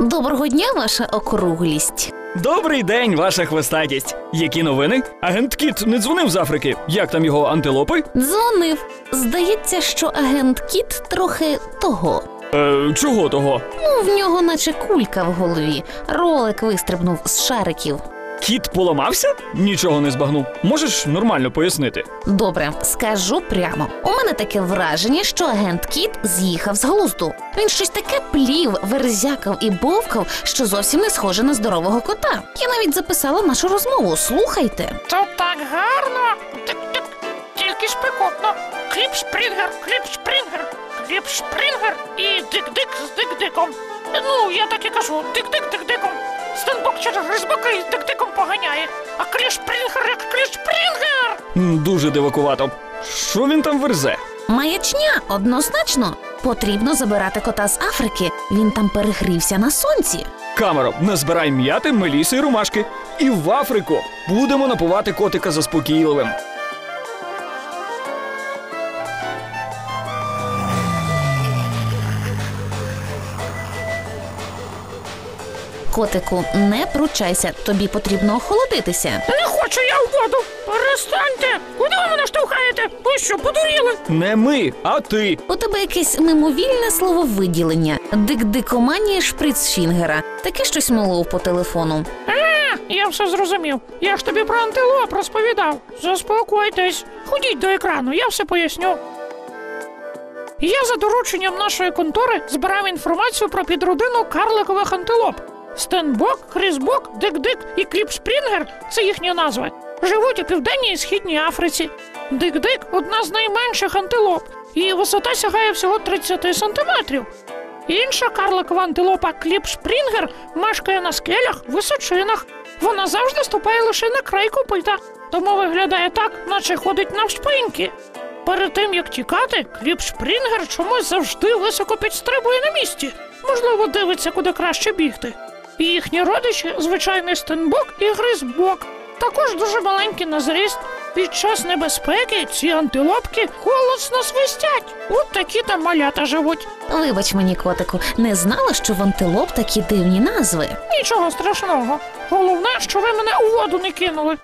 Доброго дня, ваша округлість. Добрий день, ваша хвостатість. Які новини? Агент Кіт не дзвонив з Африки. Як там його антилопи? Дзвонив. Здається, що агент Кіт трохи того. Е, чого того? Ну, в нього наче кулька в голові. Ролик вистрибнув з шариків. Кіт поламався? Нічого не збагнув. Можеш нормально пояснити? Добре, скажу прямо. У мене таке враження, що агент Кіт з'їхав з глузду. Він щось таке плів, верзякав і бовкав, що зовсім не схоже на здорового кота. Я навіть записала нашу розмову. Слухайте. Тут так гарно. Тик-тик. Тільки спекотно. Кліп Шпрінгер, кліп Шпрінгер, кліп Шпрінгер і дик-дик з дик-диком. Ну, я так і кажу, дик-дик дик-диком. Стенбок через з дик-диком поганяє. А кліпшпрінгер як кліп Шпрінгер. Дуже дивакувато. Що він там верзе? Маячня однозначно потрібно забирати кота з Африки. Він там перегрівся на сонці. Камеро, назбирай м'яти, меліси і ромашки. І в Африку будемо напувати котика заспокійливим. Котику, не пручайся, тобі потрібно охолодитися. Не хочу я в воду. Перестаньте. Куди ви мене штовхаєте? Ви що, подуріли? Не ми, а ти. У тебе якесь мимовільне слововиділення, дик-дикоманія шприцфінгера. Таке щось молов по телефону. Я все зрозумів. Я ж тобі про антилоп розповідав. Заспокойтесь. Ходіть до екрану, я все поясню. Я за дорученням нашої контори збирав інформацію про підродину карликових антилоп. Стенбок, Грізбок, Дик-Дик і Кліпшпрінгер це їхні назви. Живуть у південній і східній Африці. Дик-Дик одна з найменших антилоп. Її висота сягає всього 30 сантиметрів. Інша карликова антилопа Кліпшпрінгер мешкає на скелях, височинах. Вона завжди ступає лише на край копита, тому виглядає так, наче ходить навшпиньки. Перед тим як тікати, Кліпшпрінгер чомусь завжди високо підстрибує на місці. Можливо, дивиться, куди краще бігти. І їхні родичі звичайний стенбок і гризбок. Також дуже маленькі на зріст. Під час небезпеки ці антилопки голосно свистять. От такі там малята живуть. Вибач мені, котику, не знала, що в антилоп такі дивні назви. Нічого страшного. Головне, що ви мене у воду не кинули.